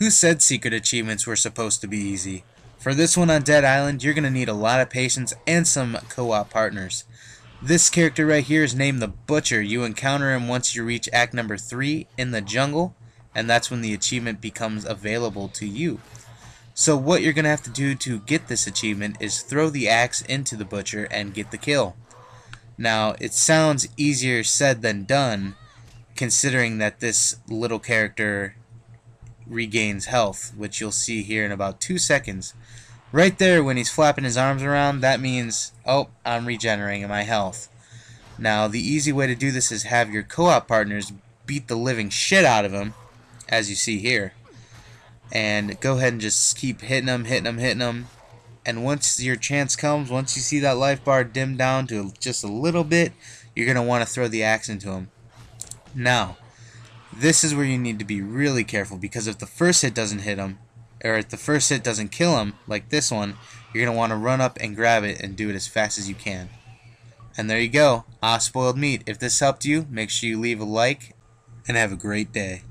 Who said secret achievements were supposed to be easy? For this one on Dead Island, you're going to need a lot of patience and some co-op partners. This character right here is named the Butcher. You encounter him once you reach act number 3 in the jungle, and that's when the achievement becomes available to you. So what you're going to have to do to get this achievement is throw the axe into the Butcher and get the kill. Now, it sounds easier said than done, considering that this little character regains health, which you'll see here in about two seconds. Right there, when he's flapping his arms around, that means, oh, I'm regenerating my health. Now, the easy way to do this is have your co-op partners beat the living shit out of him, as you see here. And go ahead and just keep hitting him, hitting him, hitting him. And once your chance comes, once you see that life bar dim down to just a little bit, you're going to want to throw the axe into him. Now, this is where you need to be really careful because if the first hit doesn't hit him, or if the first hit doesn't kill him, like this one, you're going to want to run up and grab it and do it as fast as you can. And there you go, ah spoiled meat. If this helped you, make sure you leave a like and have a great day.